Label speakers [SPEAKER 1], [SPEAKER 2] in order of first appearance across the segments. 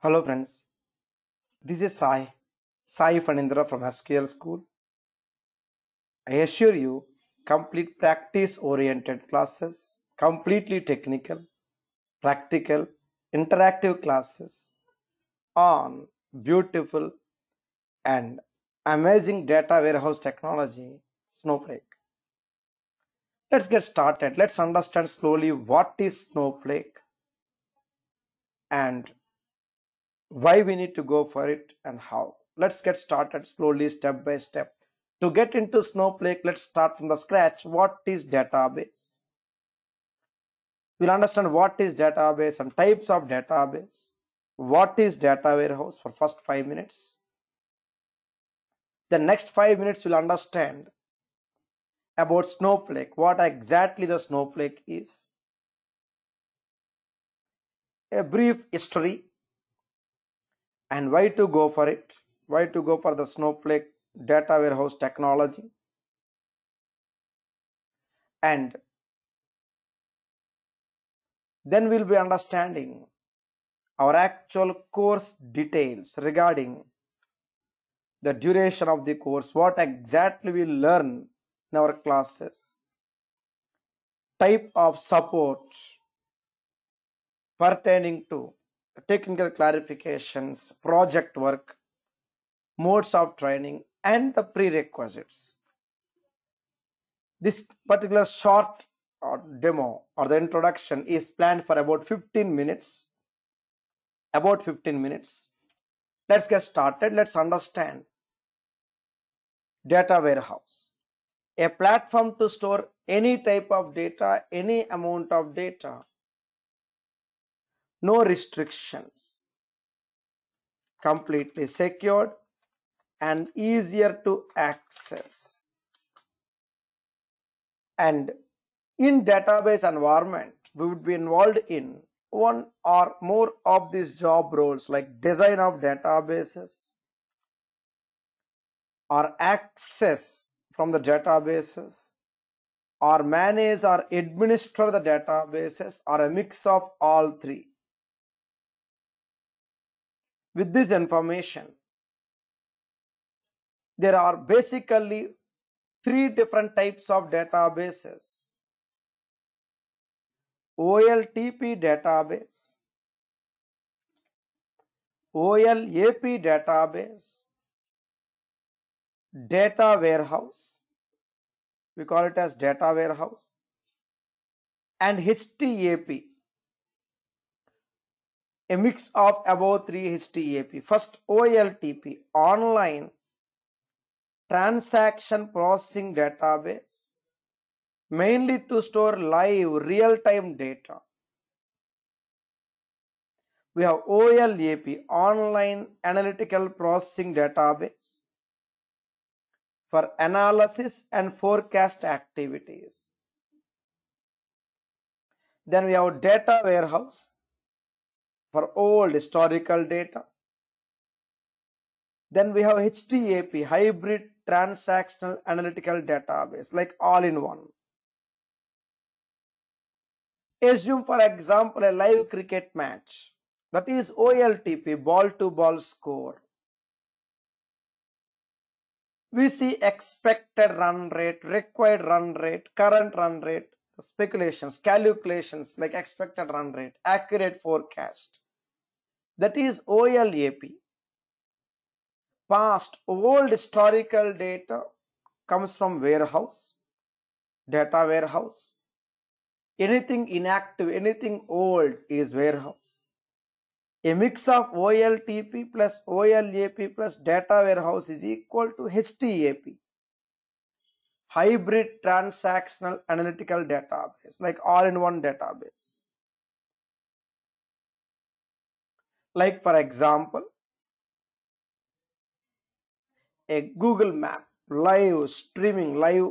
[SPEAKER 1] Hello friends, this is Sai, Sai Phanindra from SQL School. I assure you, complete practice oriented classes, completely technical, practical, interactive classes on beautiful and amazing data warehouse technology, Snowflake. Let's get started. Let's understand slowly what is Snowflake and why we need to go for it and how. Let's get started slowly, step by step. To get into Snowflake, let's start from the scratch. What is database? We'll understand what is database and types of database. What is data warehouse for first five minutes. The next five minutes we'll understand about Snowflake, what exactly the Snowflake is. A brief history and why to go for it? Why to go for the snowflake data warehouse technology? And then we'll be understanding our actual course details regarding the duration of the course what exactly we learn in our classes type of support pertaining to technical clarifications, project work, modes of training, and the prerequisites. This particular short uh, demo or the introduction is planned for about 15 minutes. About 15 minutes. Let's get started. Let's understand data warehouse. A platform to store any type of data, any amount of data no restrictions. Completely secured and easier to access. And in database environment we would be involved in one or more of these job roles like design of databases or access from the databases or manage or administer the databases or a mix of all three with this information. There are basically three different types of databases. Oltp database olap database data warehouse we call it as data warehouse and htap a mix of above three HTAP. First OLTP, online transaction processing database, mainly to store live real-time data. We have OLAP, online analytical processing database for analysis and forecast activities. Then we have data warehouse for old historical data. Then we have HTAP, hybrid transactional analytical database, like all in one. Assume, for example, a live cricket match. That is OLTP, ball to ball score. We see expected run rate, required run rate, current run rate, speculations, calculations like expected run rate, accurate forecast. That is OLAP. Past old historical data comes from warehouse, data warehouse. Anything inactive, anything old is warehouse. A mix of OLTP plus OLAP plus data warehouse is equal to HTAP hybrid transactional analytical database like all-in-one database. Like for example a google map live streaming live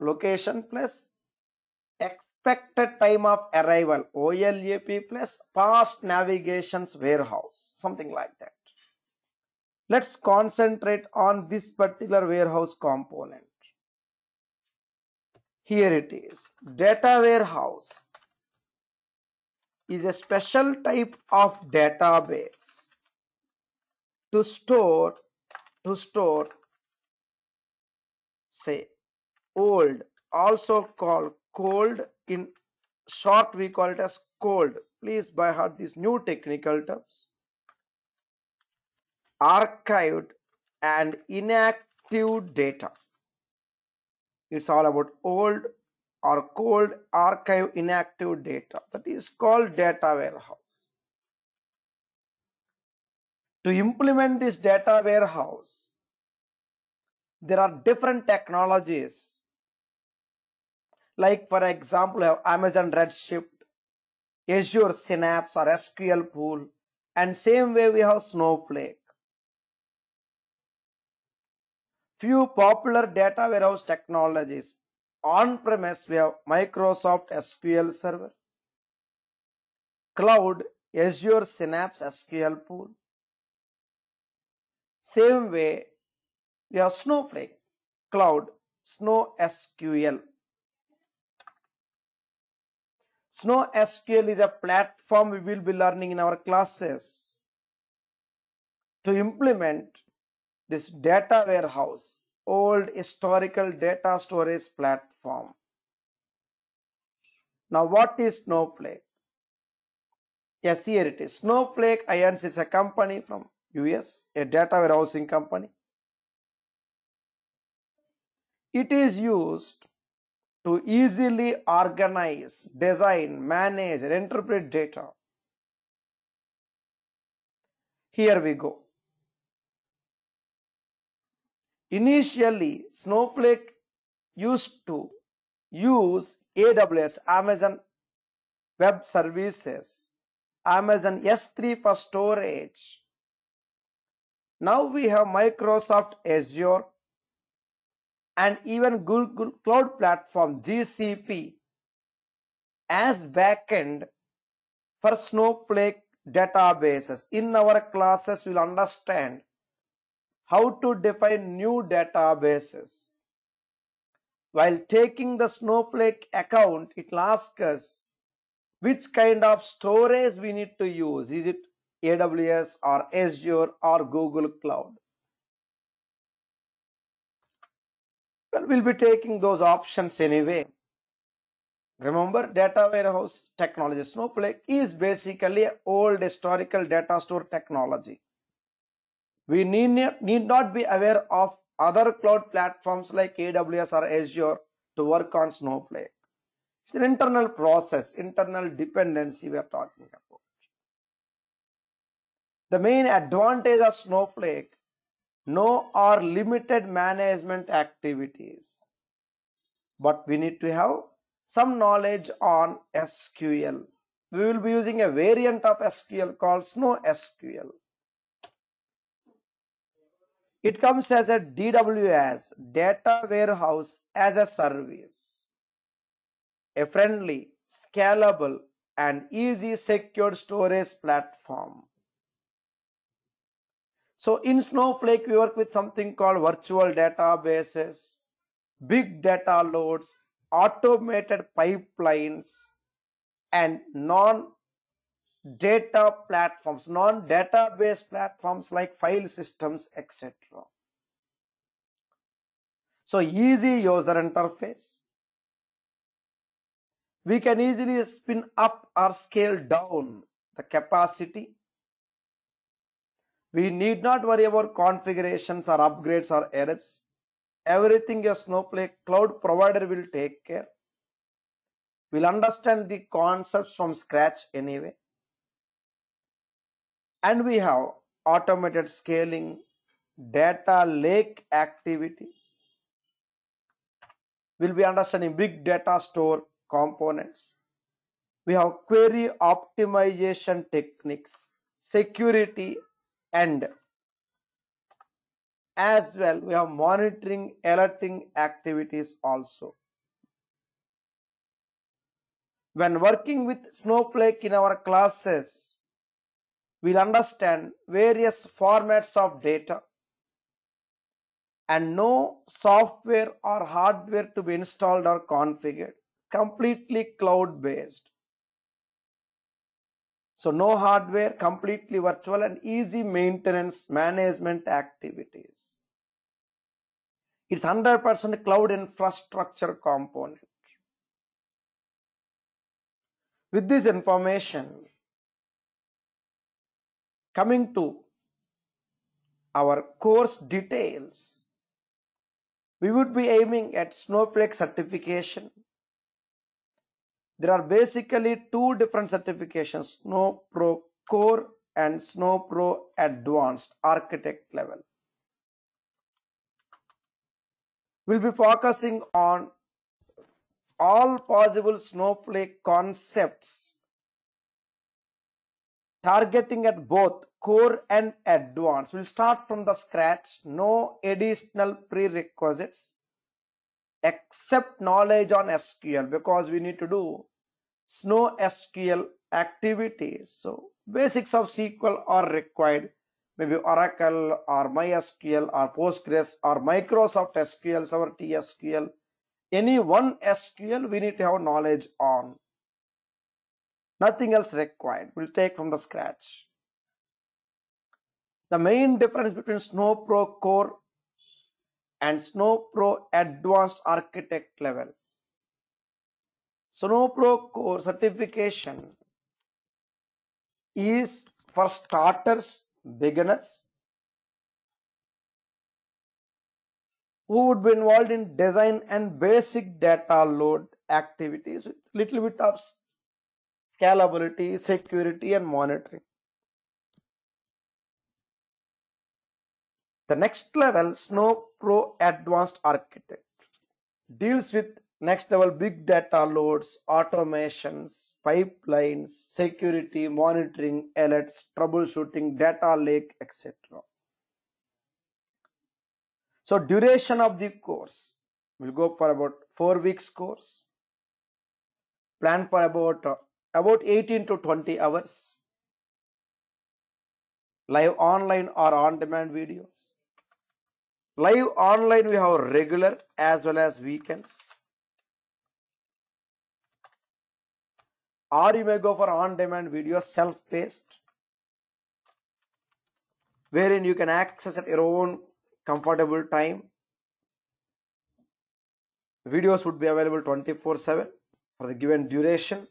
[SPEAKER 1] location plus expected time of arrival olap plus past navigations warehouse something like that. Let's concentrate on this particular warehouse component here it is. Data warehouse is a special type of database to store to store say old also called cold. In short we call it as cold. Please by heart these new technical terms. Archived and inactive data it's all about old or cold archive inactive data. That is called data warehouse. To implement this data warehouse there are different technologies. Like for example have amazon redshift azure synapse or sql pool and same way we have snowflake few popular data warehouse technologies. On premise we have microsoft sql server cloud azure synapse sql pool. Same way we have Snowflake, Cloud, Snow SQL. Snow SQL is a platform we will be learning in our classes. To implement this data warehouse, old historical data storage platform. Now, what is Snowflake? Yes, here it is. Snowflake Irons is a company from US, a data warehousing company. It is used to easily organize, design, manage, and interpret data. Here we go. Initially, Snowflake used to use AWS, Amazon Web Services, Amazon S3 for storage. Now we have Microsoft Azure, and even Google Cloud Platform GCP as backend for Snowflake databases. In our classes, we'll understand how to define new databases. While taking the Snowflake account, it will ask us which kind of storage we need to use. Is it AWS or Azure or Google Cloud? Well, we'll be taking those options anyway. Remember, data warehouse technology Snowflake is basically old historical data store technology. We need, need not be aware of other cloud platforms like AWS or Azure to work on Snowflake. It's an internal process, internal dependency we are talking about. The main advantage of Snowflake no or limited management activities. But we need to have some knowledge on SQL. We will be using a variant of SQL called Snow SQL. It comes as a DWS, Data Warehouse as a Service. A friendly, scalable and easy secured storage platform. So in Snowflake, we work with something called virtual databases, big data loads, automated pipelines, and non-data platforms, non-database platforms like file systems, etc. So easy user interface. We can easily spin up or scale down the capacity we need not worry about configurations or upgrades or errors. Everything a Snowflake cloud provider will take care. We'll understand the concepts from scratch anyway. And we have automated scaling, data lake activities. We'll be understanding big data store components. We have query optimization techniques, security and as well we have monitoring alerting activities also when working with snowflake in our classes we'll understand various formats of data and no software or hardware to be installed or configured completely cloud based So no hardware, completely virtual and easy maintenance management activities. It's 100% cloud infrastructure component. With this information, coming to our course details, we would be aiming at Snowflake certification. There are basically two different certifications, Snow Pro Core and Snow Pro Advanced Architect level. We'll be focusing on all possible Snowflake concepts targeting at both core and advanced. We'll start from the scratch, no additional prerequisites except knowledge on SQL because we need to do Snow SQL activities. So basics of SQL are required. Maybe Oracle or MySQL or Postgres or Microsoft SQL, our TSQL. Any one SQL we need to have knowledge on. Nothing else required. We'll take from the scratch. The main difference between Snow Pro Core and Snow Pro Advanced Architect level. Snow Pro Core certification is for starters, beginners who would be involved in design and basic data load activities with little bit of scalability, security and monitoring. The next level, Snow Pro Advanced Architect, deals with next level big data loads, automations, pipelines, security, monitoring, alerts, troubleshooting, data lake, etc. So duration of the course will go for about four weeks course. Plan for about uh, about 18 to 20 hours. Live online or on demand videos. Live online we have regular as well as weekends. Or you may go for on demand video self paced wherein you can access at your own comfortable time. Videos would be available 24 7 for the given duration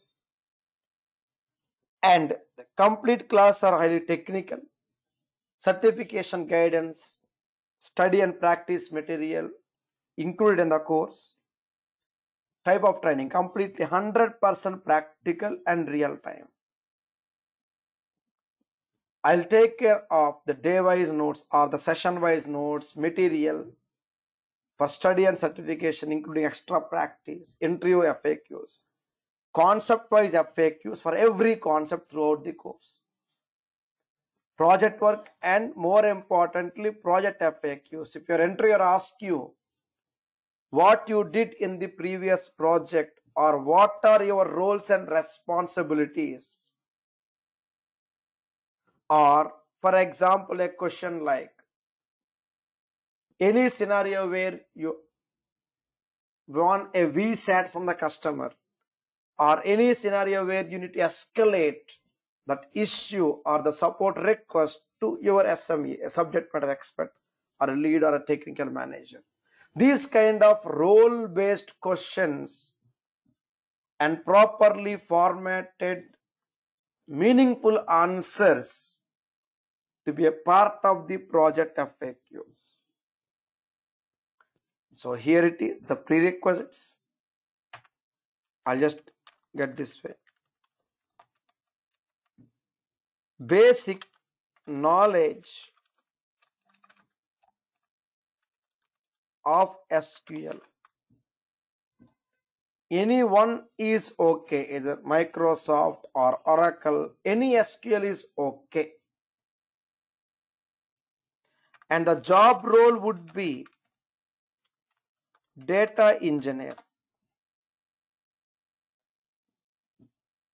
[SPEAKER 1] and the complete class are highly technical. Certification guidance study and practice material included in the course. Type of training completely 100% practical and real time. I'll take care of the day wise notes or the session wise notes material for study and certification including extra practice interview faqs concept wise FAQs for every concept throughout the course. Project work and more importantly project FAQs. If your interviewer asks you what you did in the previous project or what are your roles and responsibilities or for example a question like any scenario where you want a VSAT from the customer or any scenario where you need to escalate that issue or the support request to your SME, a subject matter expert or a lead or a technical manager. These kind of role based questions and properly formatted meaningful answers to be a part of the project FAQs. So here it is, the prerequisites. I'll just get this way. Basic knowledge of SQL any one is okay either Microsoft or Oracle any SQL is okay. And the job role would be data engineer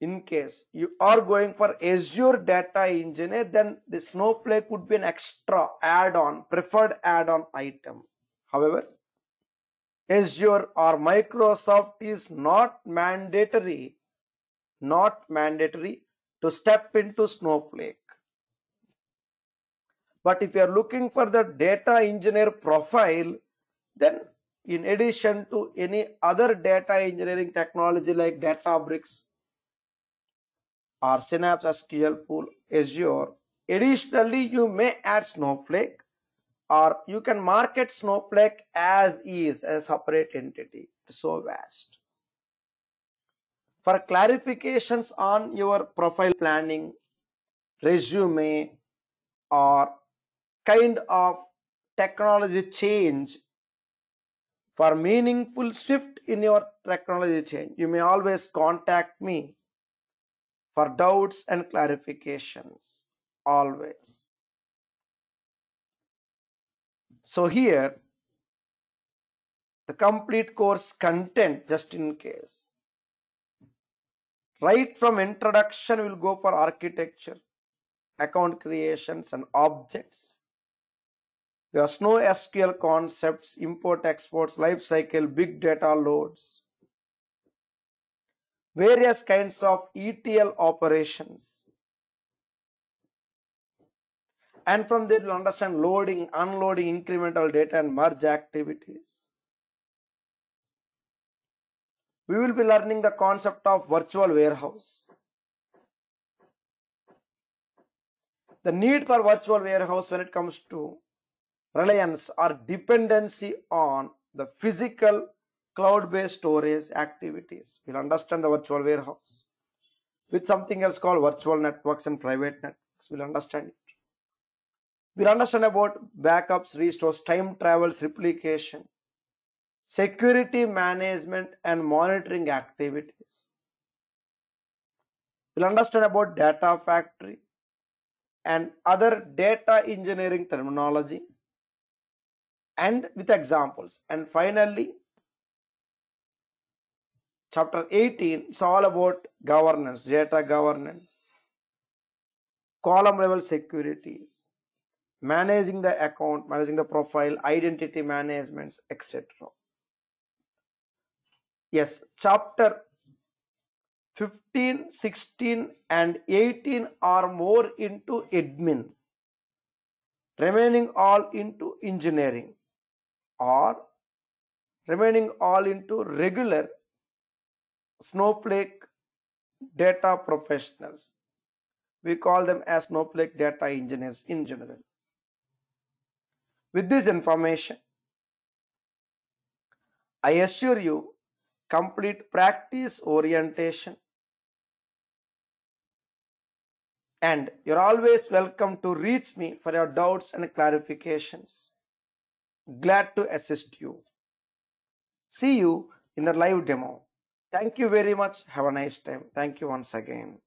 [SPEAKER 1] in case you are going for Azure Data Engineer, then the Snowflake would be an extra add-on, preferred add-on item. However, Azure or Microsoft is not mandatory, not mandatory to step into Snowflake. But if you are looking for the data engineer profile, then in addition to any other data engineering technology like Databricks or Synapse SQL Pool, Azure, additionally you may add Snowflake or you can market Snowflake as is a separate entity. So vast. For clarifications on your profile planning, resume, or kind of technology change for meaningful shift in your technology change, you may always contact me for doubts and clarifications. Always. So here, the complete course content just in case. Right from introduction, we'll go for architecture, account creations and objects we have Snow SQL concepts, import exports, life cycle, big data loads, various kinds of ETL operations. And from there, you'll understand loading, unloading, incremental data, and merge activities. We will be learning the concept of virtual warehouse. The need for virtual warehouse when it comes to reliance or dependency on the physical cloud-based storage activities. We'll understand the virtual warehouse with something else called virtual networks and private networks. We'll understand it. We'll understand about backups, restores, time travels, replication, security management and monitoring activities. We'll understand about data factory and other data engineering terminology and with examples. And finally, chapter 18 it's all about governance, data governance, column level securities, managing the account, managing the profile, identity managements, etc. Yes, chapter 15, 16 and 18 are more into admin, remaining all into engineering or remaining all into regular snowflake data professionals we call them as snowflake data engineers in general with this information i assure you complete practice orientation and you're always welcome to reach me for your doubts and clarifications glad to assist you. See you in the live demo. Thank you very much. Have a nice time. Thank you once again.